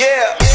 Yeah.